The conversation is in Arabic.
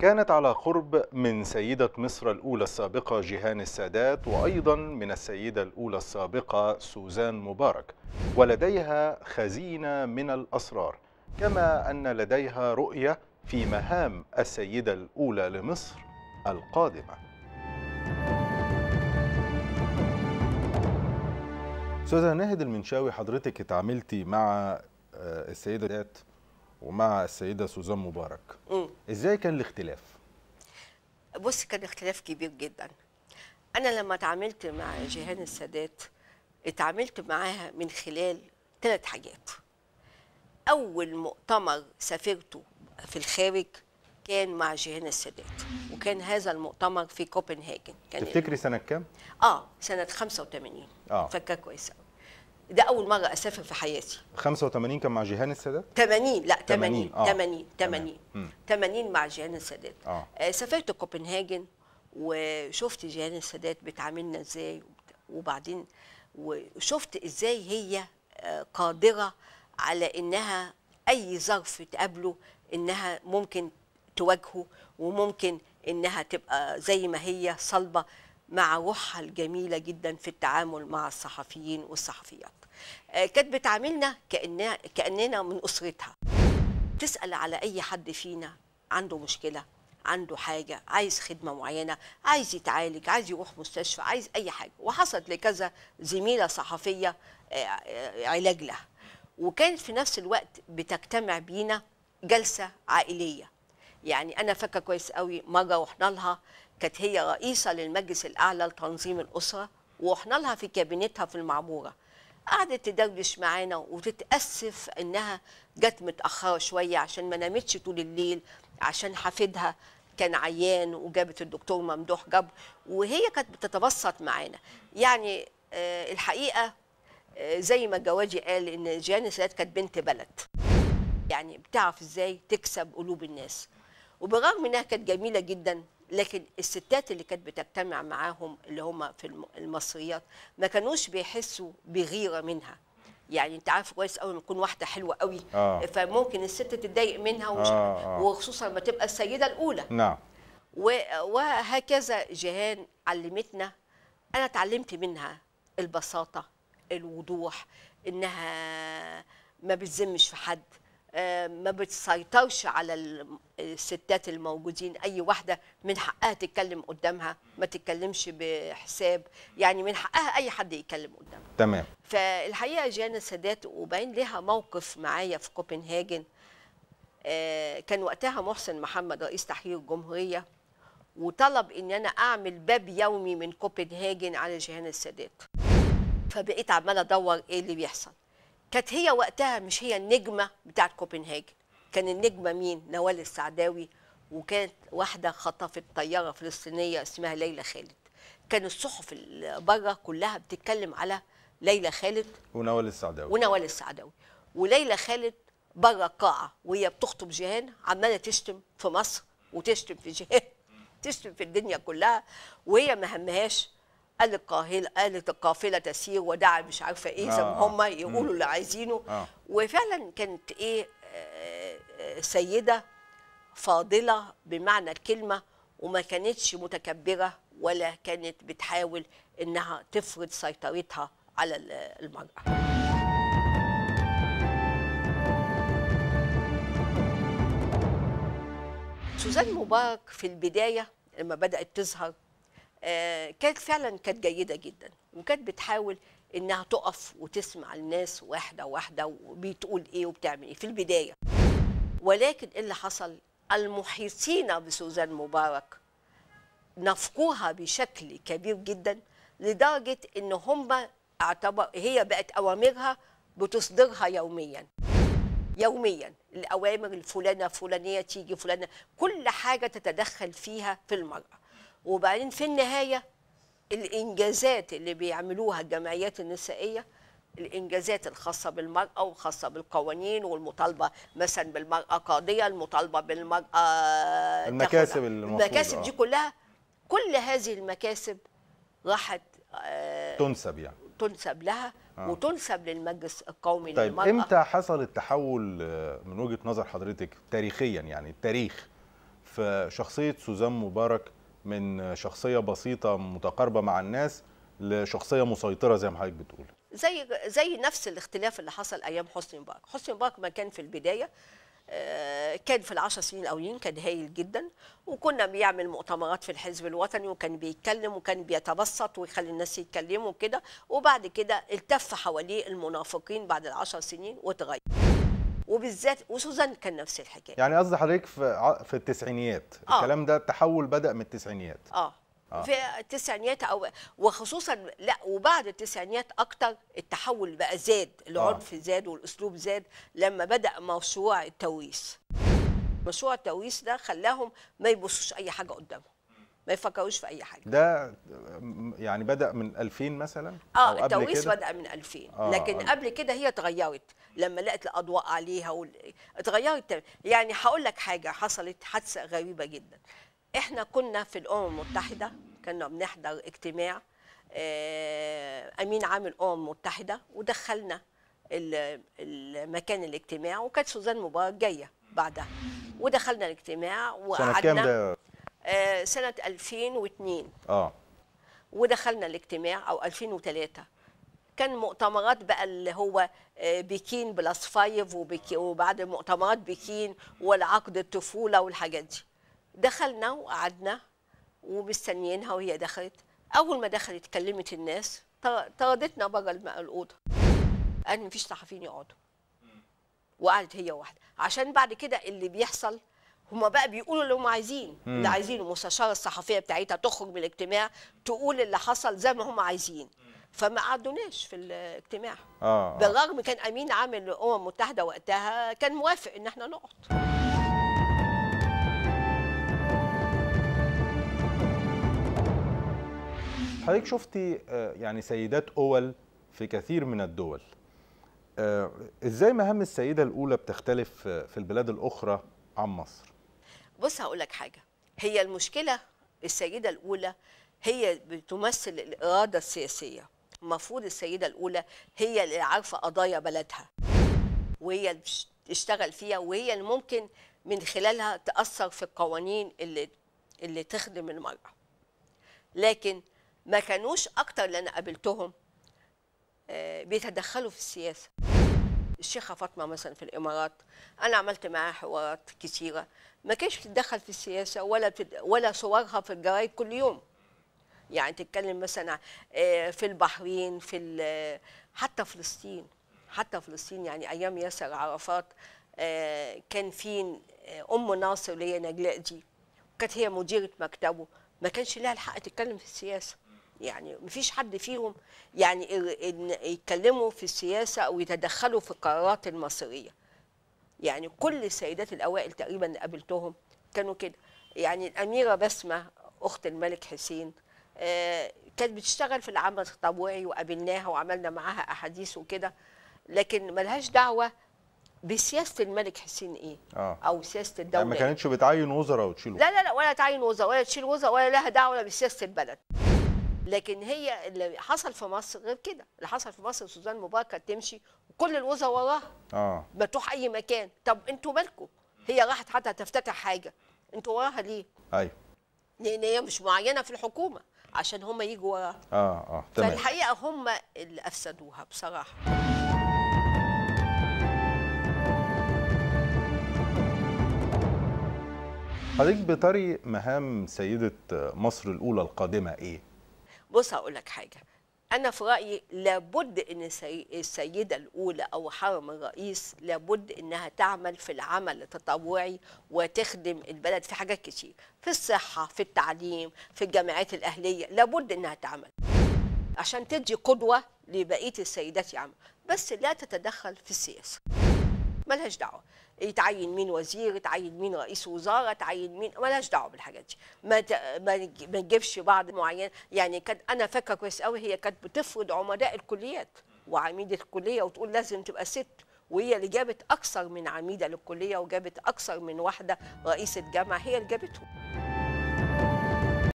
كانت على قرب من سيدة مصر الأولى السابقة جيهان السادات وأيضا من السيدة الأولى السابقة سوزان مبارك ولديها خزينة من الأسرار كما أن لديها رؤية في مهام السيدة الأولى لمصر القادمة. أستاذة ناهد المنشاوي حضرتك اتعاملتي مع السيدة ذات ومع السيدة سوزان مبارك مم. إزاي كان الاختلاف؟ بص كان اختلاف كبير جدا أنا لما اتعاملت مع جيهان السادات اتعاملت معاها من خلال ثلاث حاجات أول مؤتمر سافرته في الخارج كان مع جيهان السادات وكان هذا المؤتمر في كوبنهاجن كان تفتكري سنة كام؟ آه سنة 85 آه. فاكره كويس قوي ده أول مرة أسافر في حياتي 85 كان مع جيهان السادات؟ 80 لا 80 80 آه. 80 80 مم. 80 مع جيهان السادات آه. آه، سافرت كوبنهاجن وشفت جيهان السادات بتعاملنا إزاي وبعدين وشفت إزاي هي آه، قادرة على إنها أي ظرف تقابله إنها ممكن تواجهه وممكن إنها تبقى زي ما هي صلبة مع روحها الجميله جدا في التعامل مع الصحفيين والصحفيات. آه، كانت بتعاملنا كاننا كأننا من أسرتها. تسأل على أي حد فينا عنده مشكلة عنده حاجة عايز خدمة معينة عايز يتعالج عايز يروح مستشفى عايز أي حاجة. وحصلت لكذا زميلة صحفية آه، آه، علاج لها. وكانت في نفس الوقت بتجتمع بينا جلسة عائلية. يعني أنا فاكرة كويس قوي مرة رحنا لها كانت هي رئيسة للمجلس الأعلى لتنظيم الأسرة ورحنا لها في كابينتها في المعمورة. قعدت تدردش معانا وتتأسف إنها جت متأخرة شوية عشان ما نامتش طول الليل عشان حفيدها كان عيان وجابت الدكتور ممدوح جبر وهي كانت بتتبسط معانا. يعني آه، الحقيقة آه، زي ما جواجي قال إن جيان السادات كانت بنت بلد. يعني بتعرف إزاي تكسب قلوب الناس. وبرغم إنها كانت جميلة جدا لكن الستات اللي كانت بتجتمع معاهم اللي هم في الم- المصريات ما كانوش بيحسوا بغيرة منها. يعني انت عارف كويس قوي لما تكون واحدة حلوة قوي آه. فممكن الست تتضايق منها ومش آه، آه. وخصوصا لما تبقى السيدة الأولى. نعم. وهكذا جيهان علمتنا. أنا اتعلمت منها البساطة الوضوح إنها ما بتذمش في حد. ما بتسيطرش على ال- الستات الموجودين. أي واحدة من حقها تتكلم قدامها ما تتكلمش بحساب. يعني من حقها أي حد يتكلم قدامها. تمام. فالحقيقة جيانا السادات وبين لها موقف معايا في كوبنهاجن. آه، كان وقتها محسن محمد رئيس تحرير الجمهورية وطلب ان أنا أعمل باب يومي من كوبنهاجن على جيهان السادات. فبقيت عمالة أدور إيه اللي بيحصل. كانت هي وقتها مش هي النجمة بتاعت كوبنهاجن. كان النجمة مين؟ نوال السعداوي وكانت واحدة خطفت طيارة فلسطينية اسمها ليلى خالد. كان الصحف بره كلها بتتكلم على ليلى خالد ونوال السعداوي. ونوال السعداوي. وليلى خالد بره القاعة وهي بتخطب جيهان عمالة تشتم في مصر وتشتم في جيهان تشتم في الدنيا كلها وهي ما همهاش قال القاهله قالت القافلة تسير ودعا مش عارفة إيه زي ما آه،. هم يقولوا اللي عايزينه آه. وفعلا كانت إيه آه، سيدة فاضلة بمعنى الكلمة وما كانتش متكبرة ولا كانت بتحاول إنها تفرض سيطرتها على ال- المراه سوزان مبارك في البداية لما بدأت تظهر كانت فعلا كانت جيدة جدا وكانت بتحاول إنها تقف وتسمع الناس واحدة واحدة وبتقول إيه وبتعمل إيه في البداية. ولكن إيه اللي حصل؟ المحيطين بسوزان مبارك نفقوها بشكل كبير جدا لدرجة إن هم اعتبر هي بقت أوامرها بتصدرها يوميا. يوميا الأوامر الفلانة فلانية تيجي فلانة كل حاجة تتدخل فيها في المرأة. وبعدين في النهاية الإنجازات اللي بيعملوها الجمعيات النسائية الإنجازات الخاصة بالمرأة والخاصه بالقوانين والمطالبة مثلا بالمرأة قاضية المطالبة بالمرأة المكاسب المكاسب آه. دي كلها كل هذه المكاسب راحت آه، تنسب يعني تنسب لها آه. وتنسب للمجلس القومي طيب للمرأة إمتى حصل التحول آه، من وجهة نظر حضرتك تاريخيا يعني التاريخ في شخصية سوزان مبارك من شخصية بسيطة متقاربة مع الناس لشخصية مسيطرة زي ما حضرتك بتقول. زي زي نفس الاختلاف اللي حصل أيام حسني مبارك. حسني مبارك ما كان في البداية آه، كان في العشر سنين الأولين كان هايل جدا وكنا بيعمل مؤتمرات في الحزب الوطني وكان بيتكلم وكان بيتبسط ويخلي الناس يتكلموا كده وبعد كده التف حواليه المنافقين بعد العشر سنين وتغير وبالذات وسوزان كان نفس الحكاية. يعني قصدي حضرتك في في التسعينيات. آه. الكلام ده التحول بدأ من التسعينيات. آه. في التسعينيات أو وخصوصا لا وبعد التسعينيات أكتر التحول بقى زاد العنف زاد والأسلوب زاد لما بدأ مشروع التوريث مشروع التوريث ده خلاهم ما يبصوش أي حاجة قدامهم. ما يفكروش في أي حاجة. ده يعني بدأ من 2000 مثلا؟ آه كده؟ بدأ من 2000 آه، لكن آه. قبل كده هي اتغيرت. لما لقت الأضواء عليها وال... اتغيرت. يعني هقول لك حاجة حصلت حادثة غريبة جدا. إحنا كنا في الأمم المتحدة كنا بنحضر اجتماع آه، أمين عام الأمم المتحدة ودخلنا ال- المكان الاجتماع وكانت سوزان مبارك جاية بعدها. ودخلنا الاجتماع وقعدنا ده؟ سنة 2002 آه. ودخلنا الاجتماع أو 2003 كان مؤتمرات بقى اللي هو آه، بكين plus five وبكي وبعد مؤتمرات بكين والعقد الطفولة والحاجات دي. دخلنا وقعدنا ومستنيينها وهي دخلت. أول ما دخلت كلمت الناس طر- طردتنا بره الأوضة. قال مفيش صحفيين يقعدوا. وقعدت هي واحدة. عشان بعد كده اللي بيحصل هما بقى بيقولوا اللي هم عايزين. اللي عايزينه المستشارة الصحفية بتاعتها تخرج من الاجتماع تقول اللي حصل زي ما هم عايزين. فما قعدوناش في الاجتماع. آه, آه. بالرغم كان أمين عام الامم المتحدة وقتها كان موافق إن إحنا نقعد. حضرتك شفتي آه، يعني سيدات أول في كثير من الدول. آه، إزاي مهام السيدة الأولى بتختلف آه، في البلاد الأخرى عن مصر؟ بص هقول لك حاجة. هي المشكلة السيدة الأولى هي بتمثل الإرادة السياسية. المفروض السيدة الأولى هي اللي عارفة قضايا بلدها وهي اللي تشتغل فيها وهي اللي ممكن من خلالها تأثر في القوانين اللي اللي تخدم المرأة. لكن ما كانوش أكتر اللي أنا قابلتهم آه، بيتدخلوا في السياسة. الشيخة فاطمة مثلا في الإمارات أنا عملت معاها حوارات كثيرة. ما كانش بتتدخل في السياسة ولا. ولا صورها في الجرايد كل يوم. يعني تتكلم مثلا آه، في البحرين في حتى فلسطين. حتى فلسطين يعني أيام ياسر عرفات آه، كان في آه، أم ناصر اللي هي نجلاء دي. كانت هي مديرة مكتبه. ما كانش لها الحق تتكلم في السياسة. يعني مفيش حد فيهم يعني إن يتكلموا في السياسة أو يتدخلوا في القرارات المصيرية. يعني كل السيدات الأوائل تقريبا اللي قابلتهم كانوا كده. يعني الأميرة بسمة أخت الملك حسين آه، كانت بتشتغل في العمل التطوعي وقابلناها وعملنا معاها أحاديث وكده لكن ملهاش دعوة بسياسة الملك حسين إيه؟ آه. أو سياسة يعني الدولة ما إيه. كانتش بتعين وزراء وتشيل لا لا لا ولا تعين وزراء ولا تشيل وزراء ولا لها دعوة بسياسة البلد. لكن هي اللي حصل في مصر غير كده. اللي حصل في مصر سوزان مبارك كانت تمشي وكل الوزراء وراها آه. ما تروح أي مكان. طب أنتوا مالكم هي راحت حتى تفتتح حاجة. أنتوا وراها ليه؟ أيوه. لأن هي مش معينة في الحكومة عشان هم يجوا وراها. آه آه تمام. فالحقيقة هم اللي أفسدوها بصراحة. حضرتك بتري مهام سيدة مصر الأولى القادمة إيه؟ بص هقول لك حاجة. أنا في رأيي لابد إن السي- السيدة الأولى أو حرم الرئيس لابد إنها تعمل في العمل التطوعي وتخدم البلد في حاجات كتير. في الصحة في التعليم في الجامعات الأهلية لابد إنها تعمل عشان تدي قدوة لبقية السيدات يعمل بس لا تتدخل في السياسة. ملهاش دعوة. يتعين مين وزير يتعين مين رئيس وزارة تعين مين ملهاش دعوة بالحاجات دي. ما ما نجيبش بعض معين. يعني كانت أنا فاكرة كويس قوي هي كانت بتفرض عمداء الكليات وعميده الكلية وتقول لازم تبقى ست وهي اللي جابت أكثر من عميدة للكلية وجابت أكثر من واحدة رئيسة جامعة هي اللي جابتهم.